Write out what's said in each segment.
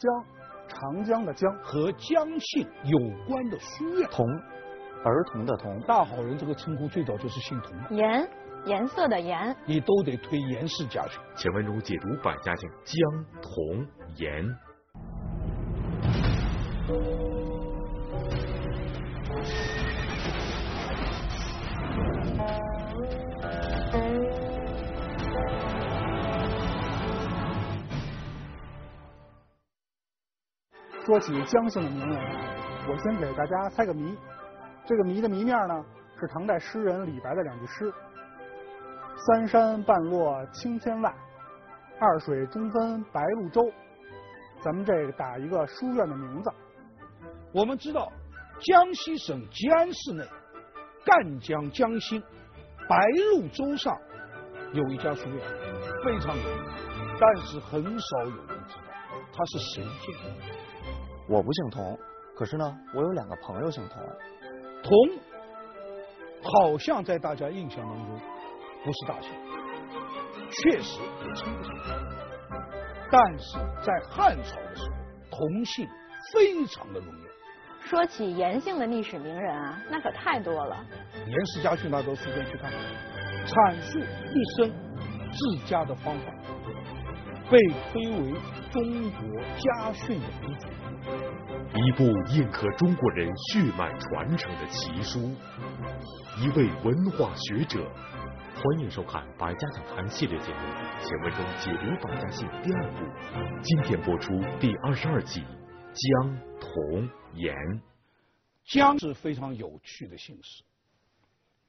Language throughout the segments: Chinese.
江，长江的江。和江姓有关的书院。童，儿童的童。大好人这个称呼最早就是姓童的。颜，颜色的颜。你都得推颜氏家训。钱文如解读百家姓江、童、颜。说起姜姓的名人，我先给大家猜个谜。这个谜的谜面呢，是唐代诗人李白的两句诗：“三山半落青天外，二水中分白鹭洲。”咱们这个打一个书院的名字。我们知道，江西省吉安市内赣江江心白鹭洲上有一家书院，非常有名，但是很少有人知道它是谁建的。我不姓童，可是呢，我有两个朋友姓童。童好像在大家印象当中不是大姓，确实也称不上。但是在汉朝的时候，童姓非常的荣耀。说起颜姓的历史名人啊，那可太多了。严氏家训大家都随便去看，阐述一生治家的方法，被推为中国家训的鼻祖。一部印刻中国人血脉传承的奇书，一位文化学者，欢迎收看《百家讲坛》系列节目《前文中解读百家姓》第二部，今天播出第二十二集《姜、童、颜》。姜是非常有趣的姓氏，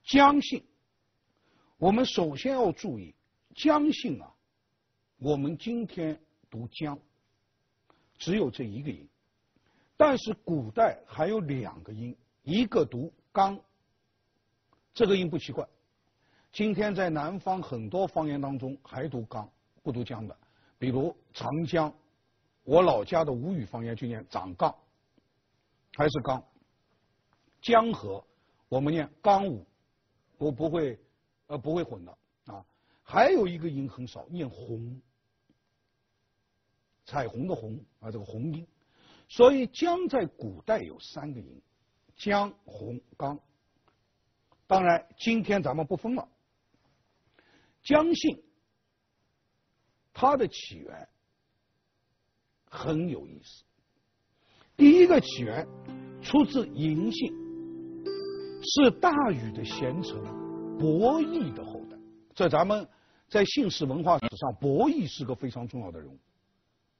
姜姓，我们首先要注意，姜姓啊，我们今天读姜，只有这一个音。但是古代还有两个音，一个读刚，这个音不奇怪。今天在南方很多方言当中还读刚，不读江的，比如长江，我老家的吴语方言就念长杠，还是刚。江河，我们念刚武，不不会呃不会混的啊。还有一个音很少，念红，彩虹的红啊，这个红音。所以姜在古代有三个音，姜、红、刚。当然，今天咱们不分了。姜姓它的起源很有意思。第一个起源出自嬴姓，是大禹的贤臣伯益的后代。在咱们在姓氏文化史上，伯益是个非常重要的人物，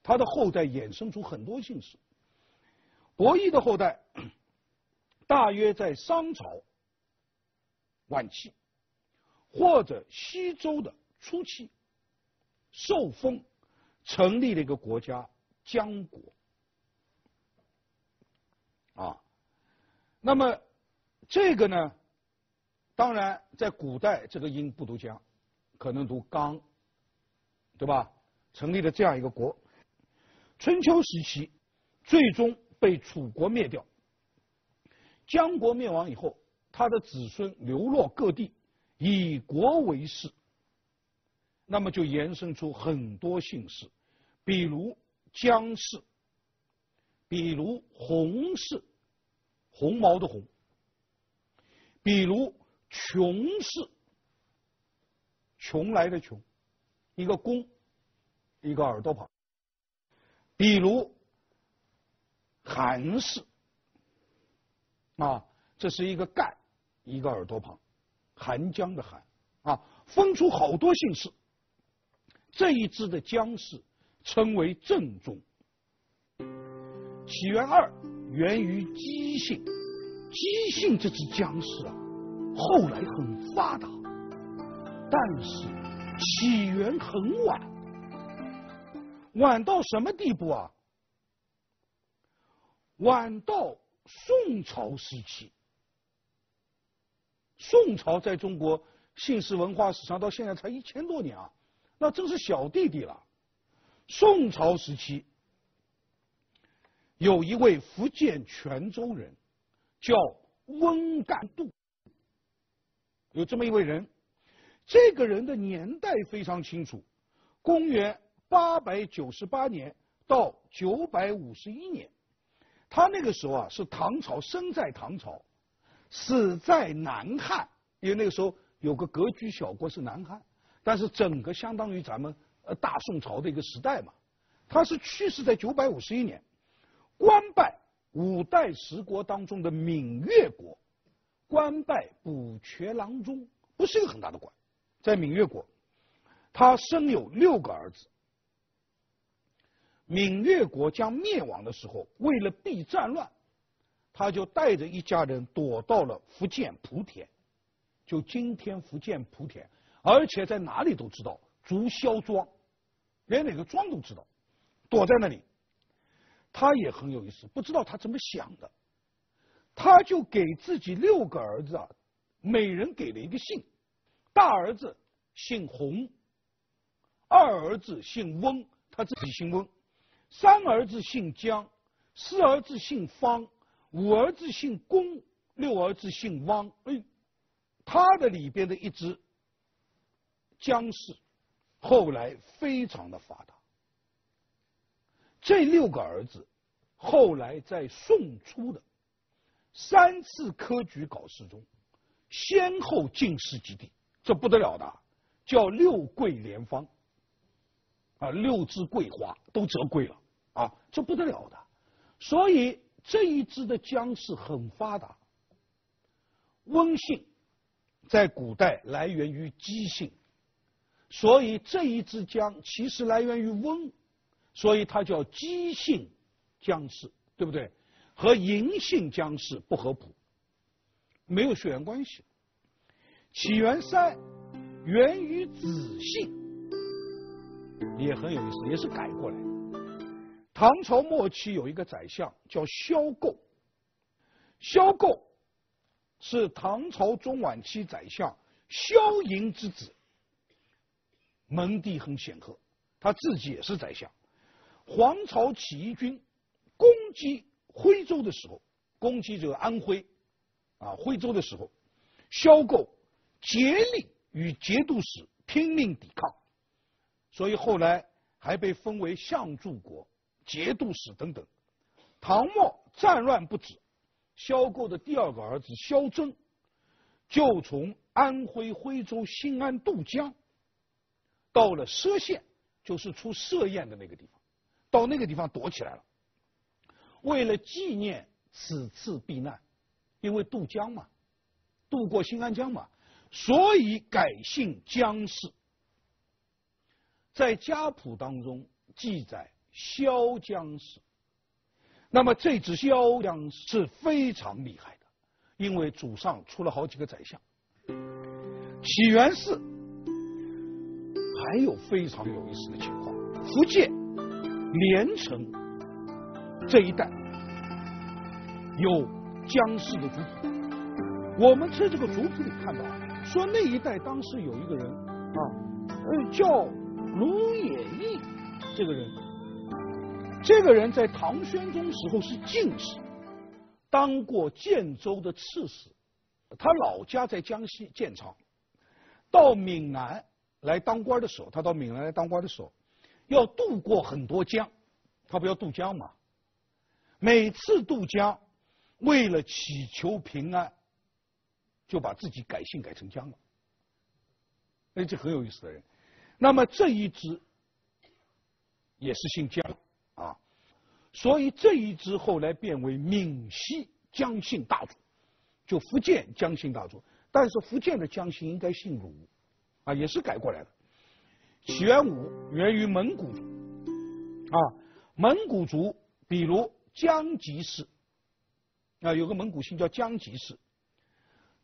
他的后代衍生出很多姓氏。伯益的后代，大约在商朝晚期或者西周的初期，受封成立了一个国家姜国。啊，那么这个呢，当然在古代这个音不读姜，可能读刚，对吧？成立了这样一个国。春秋时期，最终。被楚国灭掉，姜国灭亡以后，他的子孙流落各地，以国为氏，那么就延伸出很多姓氏，比如姜氏，比如洪氏，红毛的红，比如穷氏，穷来的穷，一个弓，一个耳朵旁，比如。韩氏啊，这是一个干，一个耳朵旁，韩江的韩啊，分出好多姓氏。这一支的姜氏称为正宗。起源二源于姬姓，姬姓这支姜氏啊，后来很发达，但是起源很晚，晚到什么地步啊？晚到宋朝时期，宋朝在中国姓氏文化史上到现在才一千多年啊，那真是小弟弟了。宋朝时期，有一位福建泉州人，叫温干度，有这么一位人，这个人的年代非常清楚，公元八百九十八年。到九百五十一年，他那个时候啊是唐朝，生在唐朝，死在南汉，因为那个时候有个格局小国是南汉，但是整个相当于咱们呃大宋朝的一个时代嘛。他是去世在九百五十一年，官拜五代十国当中的闽越国，官拜补阙郎中，不是一个很大的官，在闽越国，他生有六个儿子。闽越国将灭亡的时候，为了避战乱，他就带着一家人躲到了福建莆田，就今天福建莆田，而且在哪里都知道竹萧庄，连哪个庄都知道。躲在那里，他也很有意思，不知道他怎么想的，他就给自己六个儿子啊，每人给了一个姓，大儿子姓洪，二儿子姓翁，他自己姓翁，三儿子姓姜，四儿子姓方，五儿子姓公，六儿子姓汪。哎，他的里边的一支姜氏，后来非常的发达。这六个儿子后来在宋初的三次科举考试中，先后进士及第，这不得了的，叫六桂连芳啊，六枝桂花都折桂了啊，这不得了的。所以这一支的姜氏很发达。温姓在古代来源于姬姓，所以这一支姜其实来源于翁。所以它叫姬姓姜氏，对不对？和嬴姓姜氏不合谱，没有血缘关系。起源三源于子姓，也很有意思，也是改过来。唐朝末期有一个宰相叫萧构，萧构是唐朝中晚期宰相萧绎之子，门第很显赫，他自己也是宰相。黄巢起义军攻击徽州的时候，攻击这个安徽啊徽州的时候，萧构竭力与节度使拼命抵抗，所以后来还被封为相助国、节度使等等。唐末战乱不止，萧构的第二个儿子萧征就从安徽徽州新安渡江，到了歙县，就是出歙宴的那个地方。到那个地方躲起来了，为了纪念此次避难，因为渡江嘛，渡过新安江嘛，所以改姓姜氏。在家谱当中记载萧江氏，那么这支萧江是非常厉害的，因为祖上出了好几个宰相。起源是还有非常有意思的情况，福建。连城这一带有姜氏的族谱，我们在这个族谱里看到，说那一代当时有一个人啊，呃，叫卢也义，这个人，这个人在唐宣宗时候是进士，当过建州的刺史，他老家在江西建昌，到闽南来当官的时候，他到闽南来当官的时候。要渡过很多江，他不要渡江嘛？每次渡江，为了祈求平安，就把自己改姓改成江了。哎，这很有意思的人。那么这一支也是姓姜啊，所以这一支后来变为闽西姜姓大族，就福建姜姓大族。但是福建的姜姓应该姓鲁啊，也是改过来的。起源五源于蒙古族，啊，蒙古族，比如江吉氏，啊，有个蒙古姓叫江吉氏，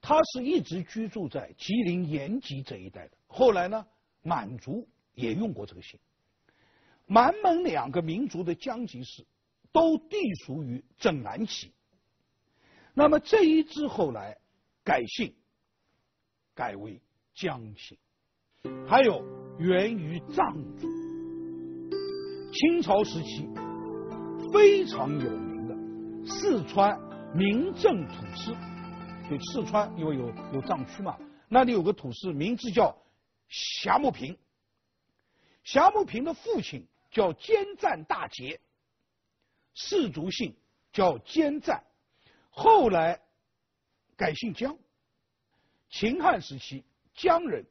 他是一直居住在吉林延吉这一带的。后来呢，满族也用过这个姓，满蒙两个民族的江吉氏都隶属于正南旗。那么这一支后来改姓，改为江姓。还有源于藏族，清朝时期非常有名的四川民政土司，就四川因为有有藏区嘛，那里有个土司，名字叫霞木坪。霞木坪的父亲叫兼赞大捷，氏族姓叫兼赞，后来改姓姜。秦汉时期，姜人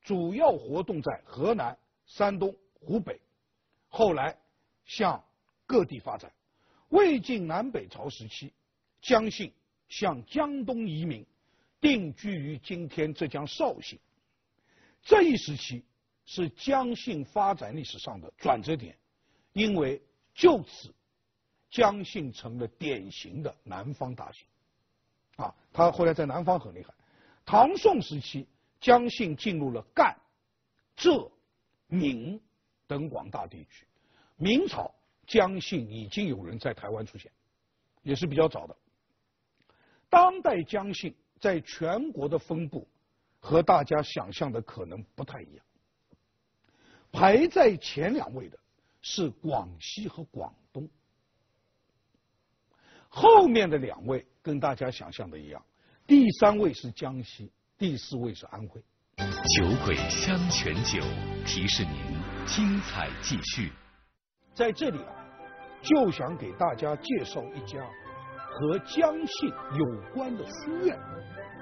主要活动在河南、山东、湖北，后来向各地发展。魏晋南北朝时期，姜姓向江东移民，定居于今天浙江绍兴。这一时期是姜姓发展历史上的转折点，因为就此姜姓成了典型的南方大姓。啊，他后来在南方很厉害。唐宋时期，姜姓进入了赣、浙、闽等广大地区。明朝，姜姓已经有人在台湾出现，也是比较早的。当代姜姓在全国的分布和大家想象的可能不太一样。排在前两位的是广西和广，后面的两位跟大家想象的一样。第三位是江西，第四位是安徽。酒鬼香泉酒提示您：精彩继续。在这里啊，就想给大家介绍一家和江姓有关的书院，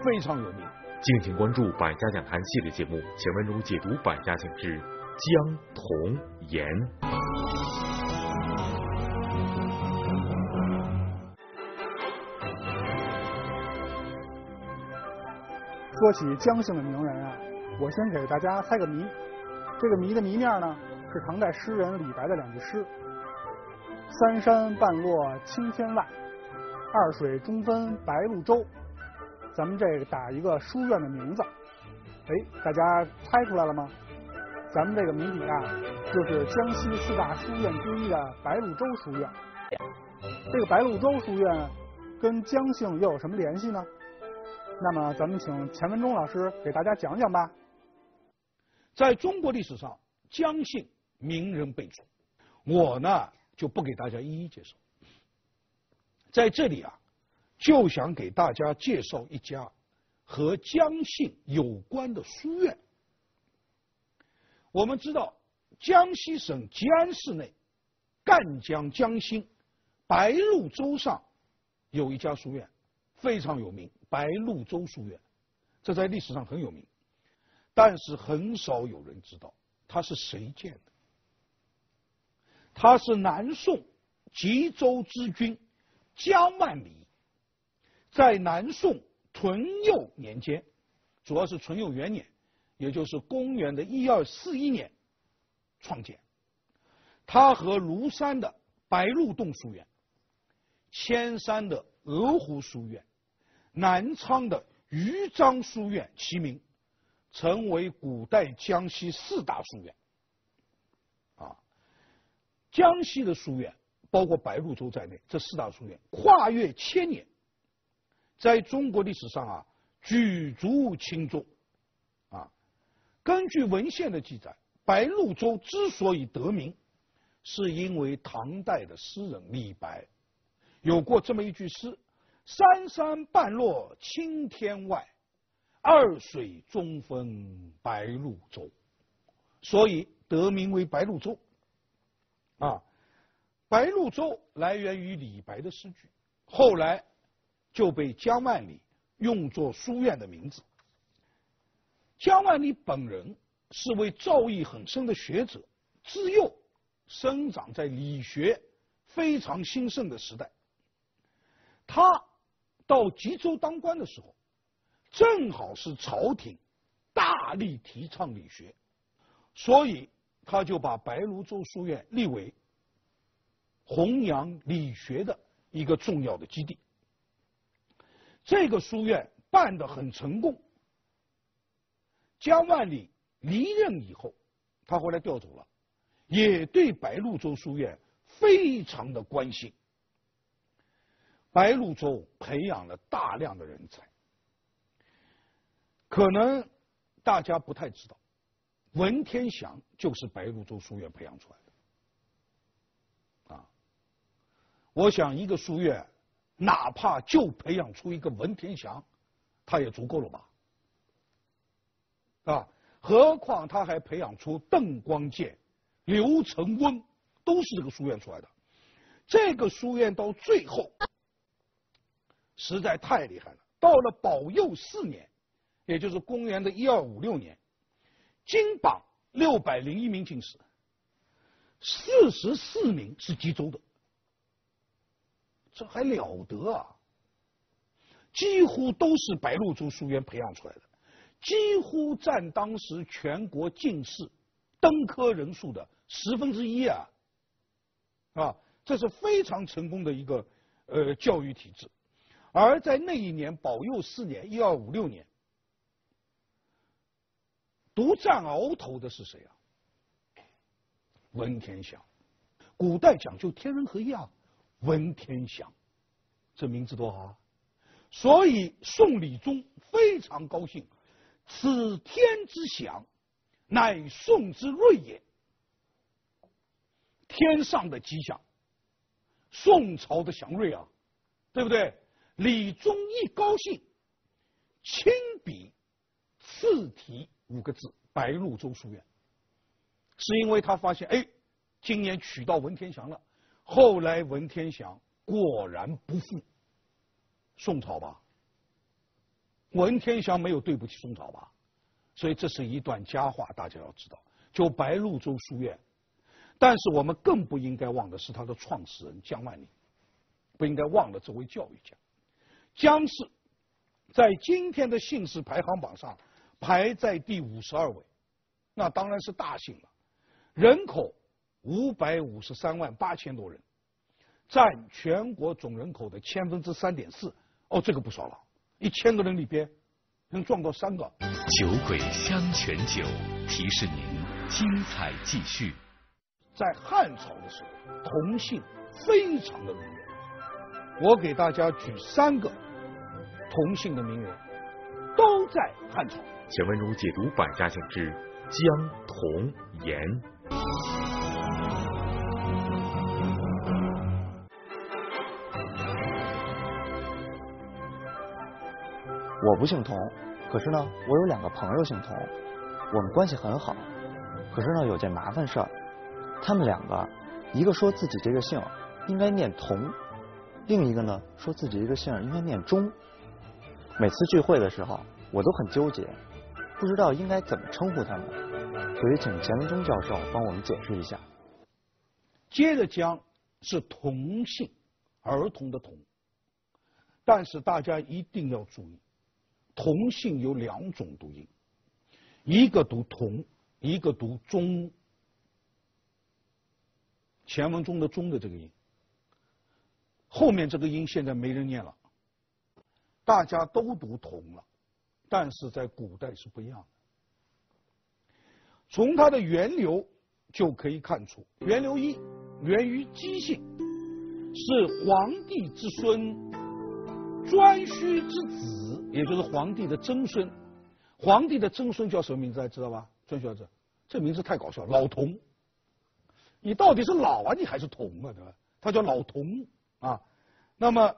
非常有名。敬请关注《百家讲坛》系列节目，前文中解读百家姓之江童言。说起姜姓的名人啊，我先给大家猜个谜。这个谜的谜面呢，是唐代诗人李白的两句诗：“三山半落青天外，二水中分白鹭洲。”咱们这个打一个书院的名字，哎，大家猜出来了吗？咱们这个谜底啊，就是江西四大书院之一的白鹭洲书院。这个白鹭洲书院跟姜姓又有什么联系呢？那么，咱们请钱文忠老师给大家讲讲吧。在中国历史上，姜姓名人辈出，我呢就不给大家一一介绍。在这里啊，就想给大家介绍一家和姜姓有关的书院。我们知道，江西省吉安市内赣江江心白鹭洲上有一家书院，非常有名。白鹭洲书院，这在历史上很有名，但是很少有人知道它是谁建的。他是南宋吉州知军江万里，在南宋淳佑年间，主要是淳佑元年，也就是公元的一二四一年创建。他和庐山的白鹿洞书院、千山的鹅湖书院。南昌的豫章书院齐名，成为古代江西四大书院。啊，江西的书院包括白鹭洲在内，这四大书院跨越千年，在中国历史上啊举足轻重。啊，根据文献的记载，白鹭洲之所以得名，是因为唐代的诗人李白有过这么一句诗。三山半落青天外，二水中分白鹭洲，所以得名为白鹭洲。啊，白鹭洲来源于李白的诗句，后来就被江万里用作书院的名字。江万里本人是位造诣很深的学者，自幼生长在理学非常兴盛的时代，他。到吉州当官的时候，正好是朝廷大力提倡理学，所以他就把白鹭洲书院立为弘扬理学的一个重要的基地。这个书院办得很成功。江万里离任以后，他后来调走了，也对白鹭洲书院非常的关心。白鹭洲培养了大量的人才，可能大家不太知道，文天祥就是白鹭洲书院培养出来的。啊，我想一个书院，哪怕就培养出一个文天祥，他也足够了吧？啊，何况他还培养出邓光剑刘承温，都是这个书院出来的。这个书院到最后实在太厉害了。到了保佑四年，也就是公元的一二五六年，金榜六百零一名进士，四十四名是吉州的，这还了得啊！几乎都是白鹿洲书院培养出来的，几乎占当时全国进士登科人数的十分之一啊！啊，这是非常成功的一个呃教育体制。而在那一年保佑四年一二五六年，独占鳌头的是谁啊？文天祥。古代讲究天人合一啊，文天祥，这名字多好啊！所以宋理宗非常高兴，此天之祥，乃宋之瑞也。天上的吉祥，宋朝的祥瑞啊，对不对？李宗一高兴，亲笔赐题五个字“白鹿洲书院”，是因为他发现，哎，今年娶到文天祥了。后来文天祥果然不负。宋朝吧，文天祥没有对不起宋朝吧，所以这是一段佳话，大家要知道。就白鹿洲书院，但是我们更不应该忘的是他的创始人江万里，不应该忘了这位教育家。江氏在今天的姓氏排行榜上排在第五十二位，那当然是大姓了，人口五百五十三万八千多人，占全国总人口的千分之三点四。哦，这个不少了，一千个人里边能撞到三个。酒鬼香泉酒提示您：精彩继续。在汉朝的时候，同姓非常的名人。我给大家举三个同姓的名人，都在汉朝。请问如解读百家姓之江、同、颜。我不姓童，可是呢，我有两个朋友姓童，我们关系很好。可是呢，有件麻烦事儿，他们两个，一个说自己这个姓应该念童，另一个呢说自己这个姓应该念钟。每次聚会的时候，我都很纠结，不知道应该怎么称呼他们，所以请钱文忠教授帮我们解释一下。接着讲是同姓，儿童的同，但是大家一定要注意。同姓有两种读音，一个读同，一个读中。前文中的中的这个音，后面这个音现在没人念了，大家都读同了，但是在古代是不一样的。从它的源流就可以看出，源流一源于姬姓，是皇帝之孙，颛顼之子。也就是皇帝的曾孙，皇帝的曾孙叫什么名字？知道吧？专小子，这名字太搞笑，老童。你到底是老啊，你还是童啊？对吧？他叫老童啊。那么，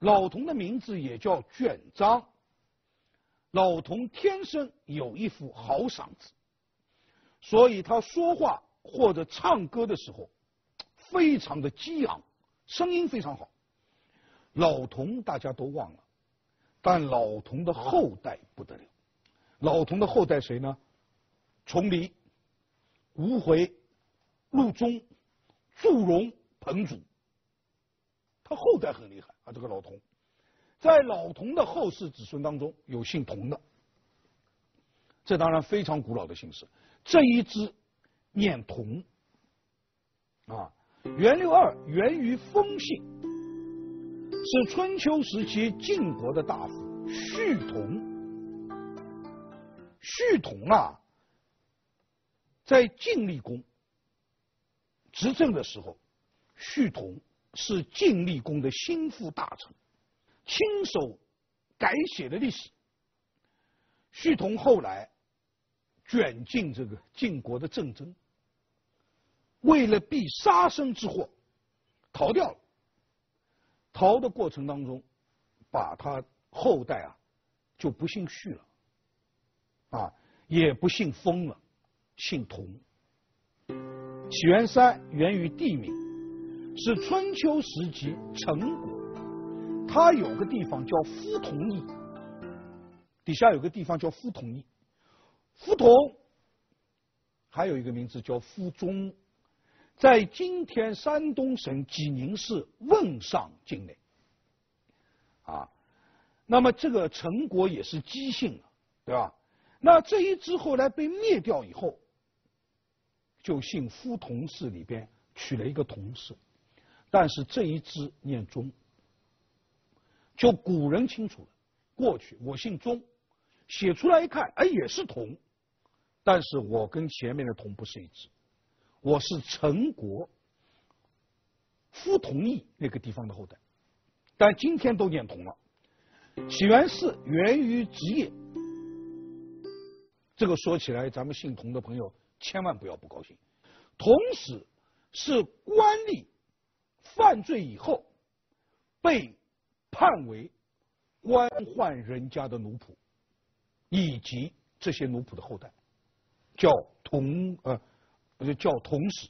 老童的名字也叫卷章。老童天生有一副好嗓子，所以他说话或者唱歌的时候，非常的激昂，声音非常好。老童大家都忘了。但老童的后代不得了，老童的后代谁呢？崇黎、吴回、陆宗、祝融、彭祖，他后代很厉害啊！这个老童，在老童的后世子孙当中有姓童的，这当然非常古老的姓氏。这一支念童啊，元六二源于封姓。是春秋时期晋国的大夫胥同。胥同啊，在晋厉公执政的时候，胥同是晋厉公的心腹大臣，亲手改写的历史。胥同后来卷进这个晋国的政争，为了避杀身之祸，逃掉了。逃的过程当中，把他后代啊就不姓胥了，啊也不姓封了，姓童，起源三源于地名，是春秋时期陈国，它有个地方叫夫同邑，底下有个地方叫夫同邑，夫同还有一个名字叫夫中，在今天山东省济宁市汶上境内，啊，那么这个陈国也是姬姓啊，对吧？那这一支后来被灭掉以后。就姓夫同氏里边取了一个同氏，但是这一支念钟，就古人清楚了。过去我姓钟，写出来一看，哎，也是同，但是我跟前面的同不是一支，我是陈国夫同义那个地方的后代，但今天都念同了。起源是源于职业，这个说起来，咱们姓同的朋友。千万不要不高兴。同时，是官吏犯罪以后被判为官宦人家的奴仆，以及这些奴仆的后代，叫同呃，就叫同史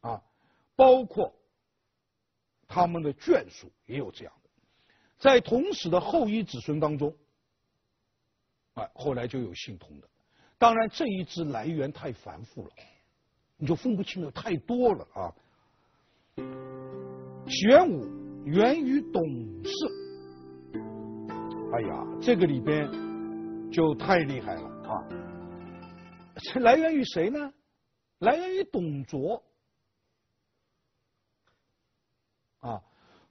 啊，包括他们的眷属也有这样的，在同史的后裔子孙当中，啊，后来就有姓同的。当然，这一支来源太繁复了，你就分不清了，太多了啊。起源五源于董氏，哎呀，这个里边就太厉害了啊！这来源于谁呢？来源于董卓啊。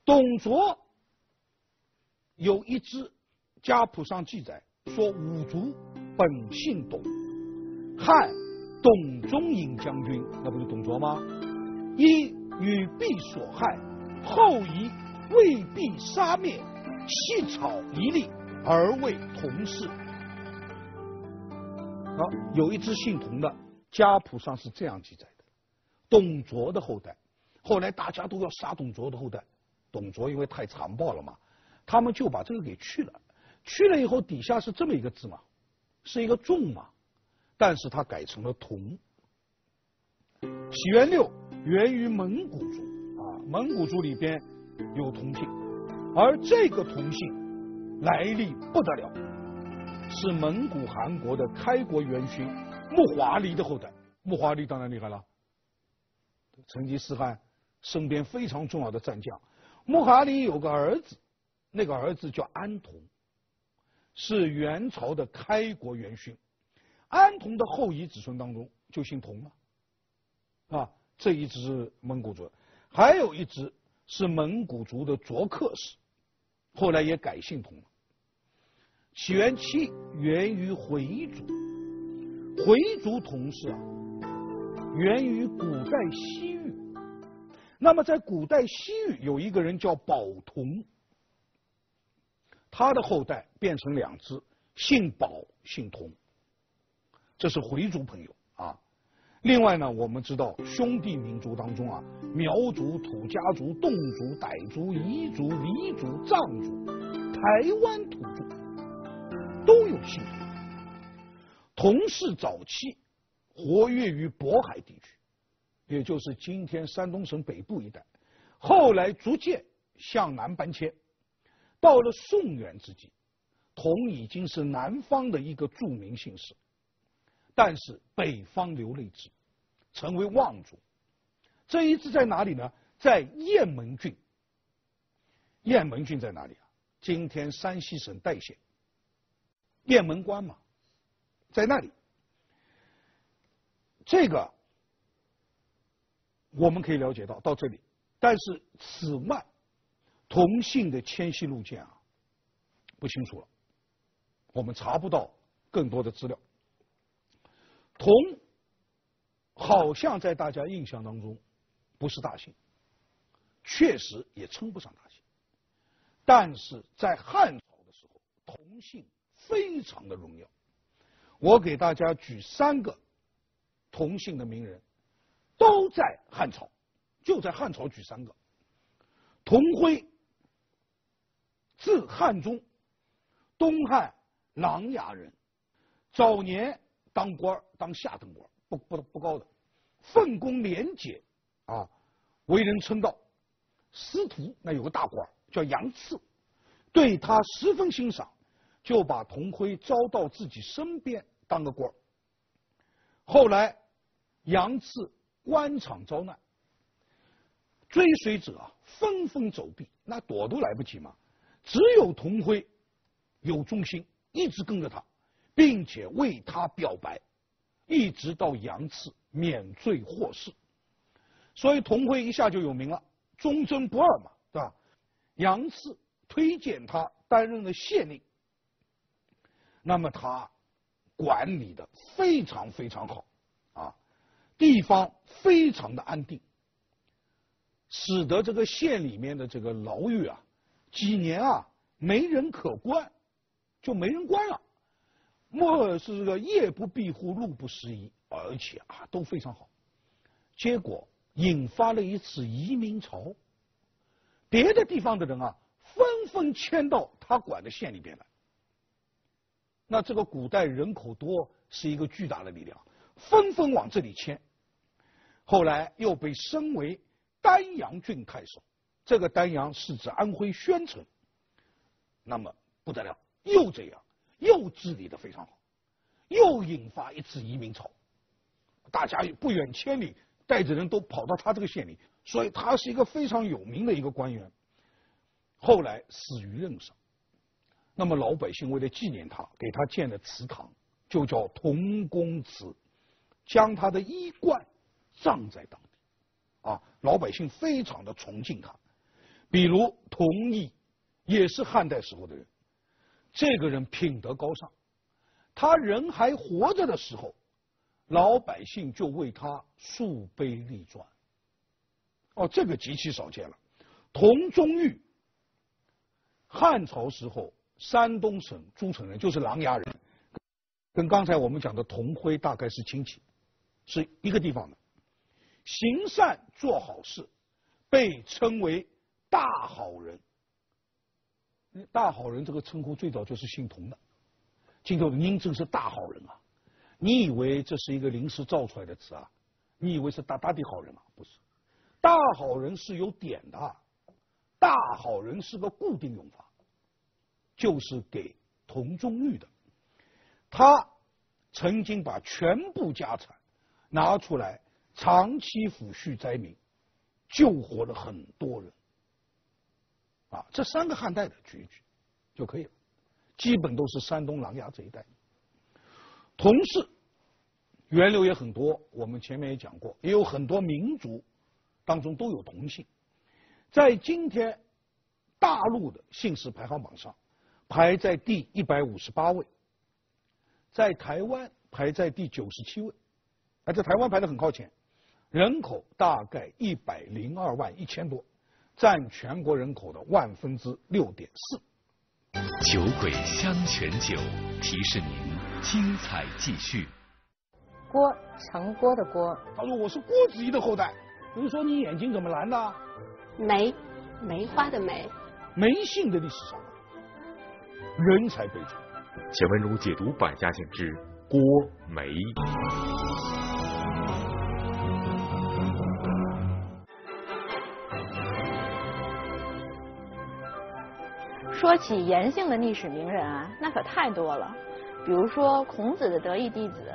董卓有一支家谱上记载说，五族本姓董。汉董仲颖将军，那不是董卓吗？因与毕所害，后夷未必杀灭，弃草一粒而为同氏。好，有一支姓童的家谱上是这样记载的：董卓的后代。后来大家都要杀董卓的后代，董卓因为太残暴了嘛，他们就把这个给去了。去了以后，底下是这么一个字嘛，是一个仲嘛。但是它改成了同。起源六源于蒙古族，蒙古族里边有同姓，而这个同姓来历不得了，是蒙古汗国的开国元勋木华黎的后代。木华黎当然厉害了，成吉思汗身边非常重要的战将。木华黎有个儿子，那个儿子叫安童，是元朝的开国元勋。安童的后裔子孙当中就姓童了，啊，这一支是蒙古族，还有一支是蒙古族的卓克氏，后来也改姓佟了。起源七源于回族，回族同氏啊，源于古代西域。那么在古代西域有一个人叫宝同，他的后代变成两支，姓宝姓同。这是回族朋友，另外呢，我们知道兄弟民族当中啊，苗族、土家族、侗族、傣族、彝族、黎族、藏族、台湾土著都有姓同。同氏早期活跃于渤海地区，也就是今天山东省北部一带，后来逐渐向南搬迁。到了宋元之际，同已经是南方的一个著名姓氏。但是北方流泪之，成为望族。这一支在哪里呢？在雁门郡。雁门郡在哪里啊？今天山西省代县。雁门关嘛，在那里。这个我们可以了解到到这里，但是此外，同姓的迁徙路线啊，不清楚了，我们查不到更多的资料。同好像在大家印象当中不是大姓，确实也称不上大姓，但是在汉朝的时候，同姓非常的荣耀。我给大家举三个同姓的名人，都在汉朝，就在汉朝举三个。同辉，字汉中，东汉琅琊人，早年。当官当下等官，不不不高的，奉公廉洁，啊，为人称道。司徒那有个大官叫杨赐，对他十分欣赏，就把童辉招到自己身边当个官后来杨赐官场遭难，追随者啊纷纷走避，那躲都来不及嘛。只有童辉有忠心，一直跟着他，并且为他表白，一直到杨赐免罪获释。所以童辉一下就有名了。忠贞不二嘛，对吧？杨赐推荐他担任了县令，那么他管理的非常非常好啊，地方非常的安定，使得这个县里面的这个牢狱啊，几年啊没人可关，就没人关了。莫是这个夜不闭户，路不拾遗，而且啊都非常好，结果。引发了一次移民潮，别的地方的人啊，纷纷迁到他管的县里边来。那这个古代人口多是一个巨大的力量，纷纷往这里迁。后来又被升为丹阳郡太守，这个丹阳是指安徽宣城。那么不得了，又这样，又治理的非常好，又引发一次移民潮，大家不远千里。带着人都跑到他这个县里，所以他是一个非常有名的一个官员。后来死于任上，那么老百姓为了纪念他，给他建了祠堂，就叫同公祠，将他的衣冠葬在当地。啊，老百姓非常的崇敬他。比如童毅，也是汉代时候的人，这个人品德高尚，他人还活着的时候。老百姓就为他树碑立传，哦，这个极其少见了。童中玉，汉朝时候山东省诸城人，就是琅琊人，跟刚才我们讲的童辉大概是亲戚，是一个地方的。行善做好事，被称为大好人。大好人这个称呼最早就是姓童的，今天您真是大好人啊。你以为这是一个临时造出来的词啊？你以为是大大的好人吗？不是，大好人是有点的，大好人是个固定用法，就是给童中玉的。他曾经把全部家产拿出来，长期抚恤灾民，救活了很多人。啊，这三个汉代的举一举就可以了，基本都是山东琅琊这一带。同时，源流也很多，我们前面也讲过，也有很多民族当中都有同姓。在今天大陆的姓氏排行榜上，排在第一百五十八位，在台湾排在第九十七位，而在台湾排的很靠前，人口大概一百零二万一千多，占全国人口的万分之六点四。酒鬼香泉酒提示您。精彩继续。郭成郭的郭，他说我是郭子仪的后代。比如说你眼睛怎么蓝的？梅，梅花的梅。梅姓的历史上，人才辈出。钱文如解读百家姓之郭梅。说起严姓的历史名人啊，那可太多了。比如说孔子的得意弟子，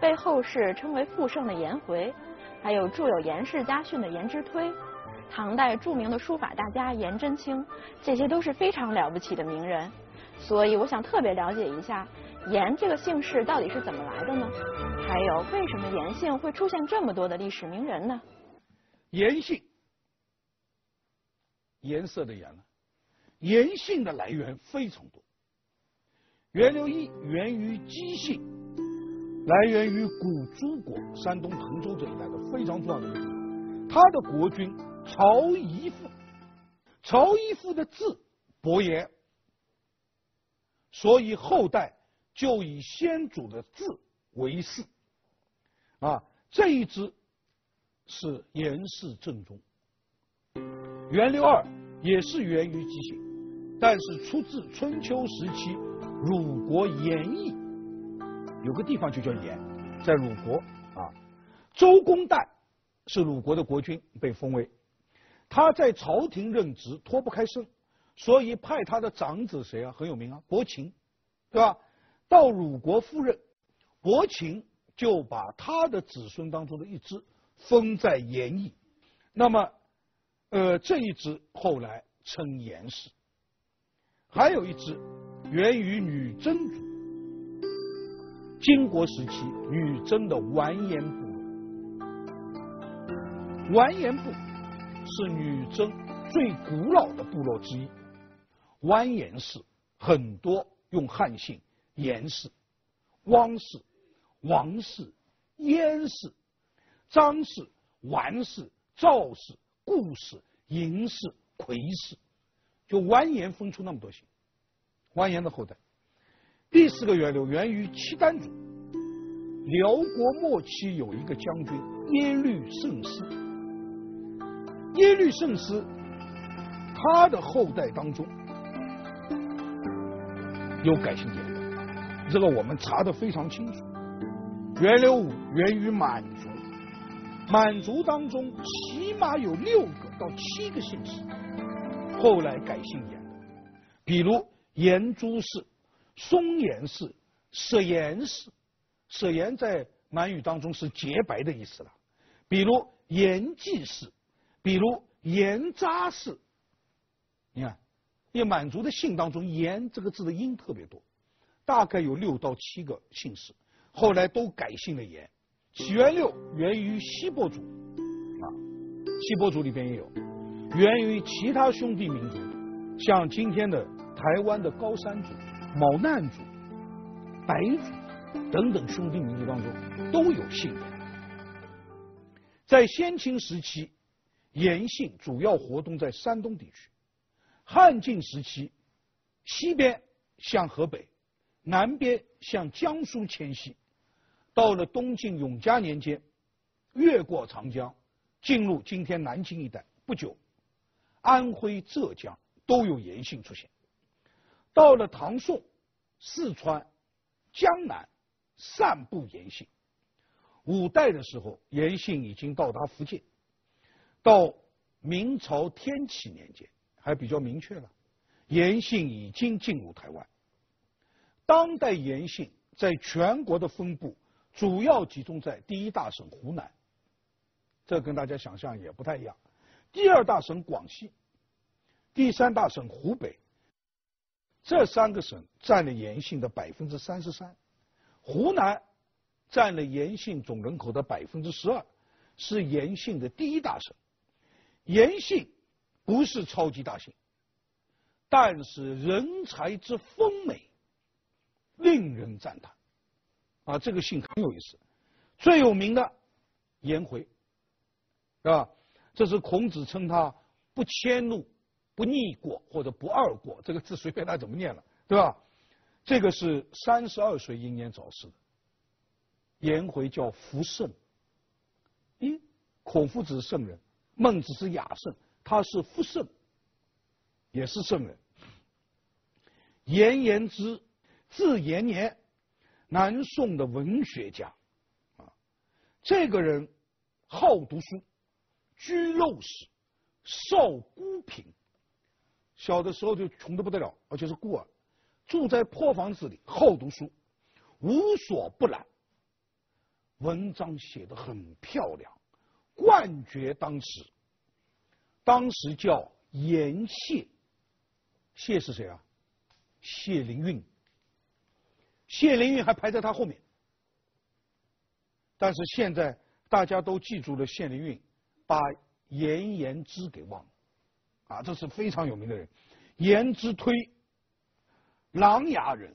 被后世称为复圣的颜回，还有著有《颜氏家训》的颜之推，唐代著名的书法大家颜真卿，这些都是非常了不起的名人。所以我想特别了解一下颜这个姓氏到底是怎么来的呢？还有为什么颜姓会出现这么多的历史名人呢？颜姓，颜色的颜？颜姓的来源非常多。源流一源于姬姓，来源于古诸国山东滕州这一带的非常重要的一个地他的国君曹宜父，曹宜父的字伯颜，所以后代就以先祖的字为氏。啊，这一支是颜氏正宗。源流二也是源于姬姓，但是出自春秋时期。鲁国颜邑有个地方就叫颜，在鲁国啊，周公旦是鲁国的国君，被封为他在朝廷任职脱不开身，所以派他的长子谁啊？很有名啊，伯禽，对吧？到鲁国赴任，伯禽就把他的子孙当中的一支封在颜邑，那么，呃，这一支后来称颜氏，还有一支源于女真族，金国时期女真的完颜部。完颜部是女真最古老的部落之一。完颜氏很多用汉姓：颜氏、汪氏、王氏、燕氏、张氏、完氏、赵氏、顾氏、嬴氏、魁氏，就蜿蜒分出那么多姓。完颜的后代。第四个源流源于契丹族。辽国末期有一个将军耶律圣思。耶律圣师，他的后代当中有改姓的，这个我们查的非常清楚。源流五源于满族，满族当中起码有六个到七个姓氏，后来改姓严，比如严朱氏、松严氏、舍严氏，舍严在满语当中是洁白的意思了，比如严季氏。比如严扎氏，你看，因为满族的姓当中“严”这个字的音特别多，大概有六到七个姓氏，后来都改姓了严。起源六源于锡伯族，啊，锡伯族里边也有，源于其他兄弟民族，像今天的台湾的高山族、毛难族、白族等等兄弟民族当中都有姓严。在先秦时期。严姓主要活动在山东地区，汉晋时期，西边向河北，南边向江苏迁徙，到了东晋永嘉年间，越过长江，进入今天南京一带。不久，安徽、浙江都有严姓出现。到了唐宋，四川、江南散布严姓。五代的时候，严姓已经到达福建。到明朝天启年间，还比较明确了，严姓已经进入台湾。当代严姓在全国的分布主要集中在第一大省湖南，这跟大家想象也不太一样。第二大省广西，第三大省湖北，这三个省占了严姓的百分之三十三，湖南占了严姓总人口的百分之十二，是严姓的第一大省。严姓不是超级大姓，但是人才之丰美令人赞叹。啊，这个姓很有意思，最有名的颜回，是吧？这是孔子称他不迁怒、不逆过或者不二过，这个字随便他怎么念了，对吧？这个是三十二岁英年早逝的颜回，叫福圣。咦，孔夫子是圣人。孟子是雅圣，他是夫圣，也是圣人。颜延之，字延年，南宋的文学家，啊，这个人好读书，居陋室，少孤贫，小的时候就穷的不得了，而且是孤儿，住在破房子里，好读书，无所不览，文章写的很漂亮。冠绝当时，当时叫严谢，谢是谁啊？谢灵运，谢灵运还排在他后面。但是现在大家都记住了谢灵运，把颜延之给忘了，啊，这是非常有名的人。颜之推，琅琊人，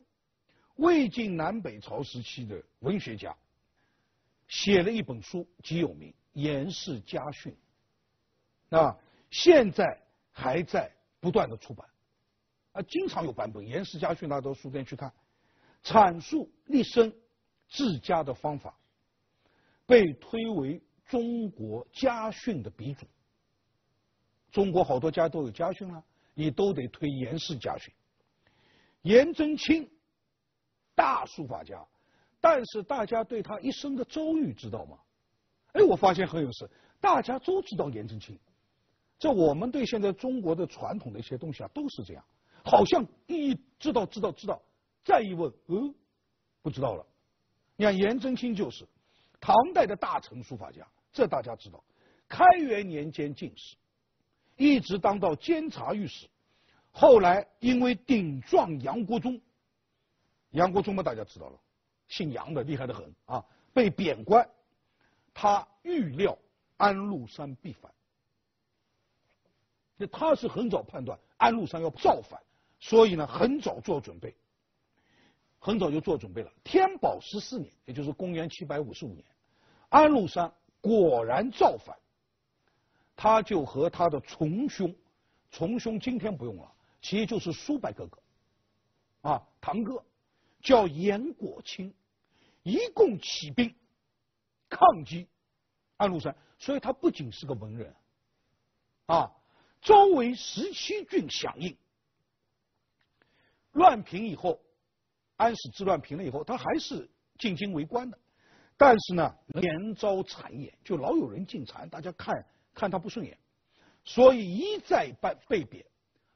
魏晋南北朝时期的文学家，写了一本书极有名。《颜氏家训》啊，现在还在不断的出版，啊，经常有版本。《颜氏家训》大家到书店去看，阐述立身治家的方法，被推为中国家训的鼻祖。中国好多家都有家训啊，你都得推《颜氏家训》。颜真卿，大书法家，但是大家对他一生的遭遇知道吗？哎，我发现很有事，大家都知道颜真卿。这我们对现在中国的传统的一些东西啊，都是这样，好像一知道知道知道，再一问，嗯，不知道了。你看颜真卿就是唐代的大臣书法家，这大家知道。开元年间进士，一直当到监察御史，后来因为顶撞杨国忠，杨国忠嘛大家知道了，姓杨的厉害的很啊，被贬官。他预料安禄山必反，那他是很早判断安禄山要造反，所以呢很早做准备，很早就做准备了。天宝十四年，也就是公元七百五十五年，安禄山果然造反。他就和他的从兄，从兄今天不用了，其实就是叔伯哥哥，啊，堂哥，叫严国清，一共起兵抗击安禄山。所以他不仅是个文人，啊，周围十七郡响应。乱平以后，安史之乱平了以后，他还是进京为官的，但是呢，连遭谗言，就老有人进谗，大家看。看他不顺眼，所以一再被被贬。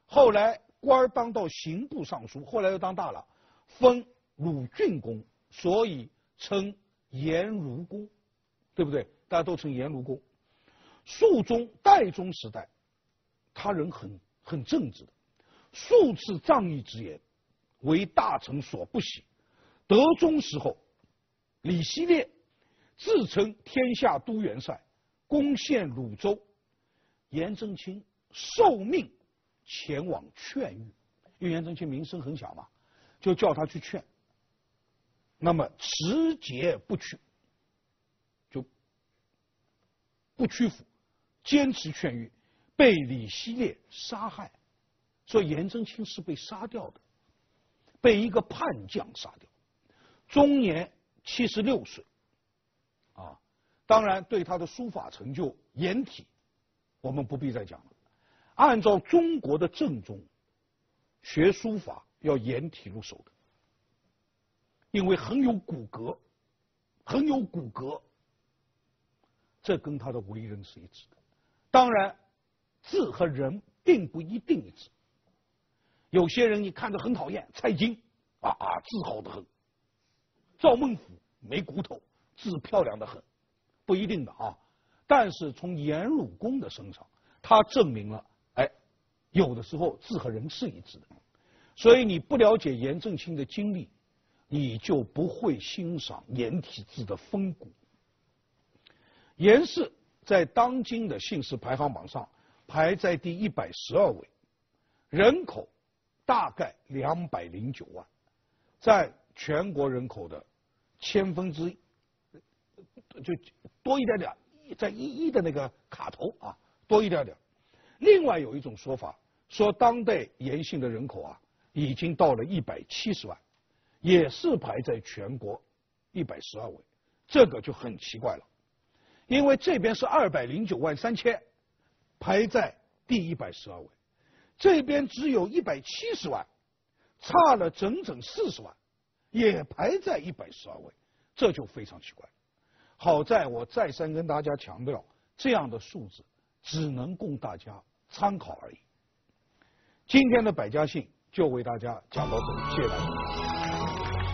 后来官儿当到刑部尚书，后来又当大了，封鲁郡公，所以称颜如公，对不对？大家都称颜如公。肃宗、代宗时代，他人很很正直的，数次仗义直言，为大臣所不喜。德宗时候，李希烈自称天下都元帅。攻陷鲁州，颜真卿受命前往劝谕，因为颜真卿名声很小嘛，就叫他去劝。那么持节不屈，就不屈服，坚持劝谕，被李希烈杀害。所以颜真卿是被杀掉的，被一个叛将杀掉，终年七十六岁。当然，对他的书法成就、颜体，我们不必再讲了。按照中国的正宗，学书法要颜体入手的，因为很有骨骼，很有骨骼，这跟他的为人是一致的。当然，字和人并不一定一致。有些人你看着很讨厌，蔡京啊啊，字好的很；赵孟俯没骨头，字漂亮的很。不一定的啊，但是从颜鲁公的身上，他证明了，哎，有的时候字和人是一致的。所以你不了解颜真卿的经历，你就不会欣赏颜体字的风骨。颜氏在当今的姓氏排行榜上排在第一百十二位，人口大概两百零九万，在全国人口的千分之一。就多一点点，在一一的那个卡头啊，多一点点。另外有一种说法，说当代延姓的人口啊，已经到了一百七十万，也是排在全国一百十二位，这个就很奇怪了。因为这边是二百零九万三千，排在第一百十二位，这边只有一百七十万，差了整整四十万，也排在一百十二位，这就非常奇怪。好在我再三跟大家强调，这样的数字只能供大家参考而已。今天的百家姓就为大家讲到这里，谢谢大家。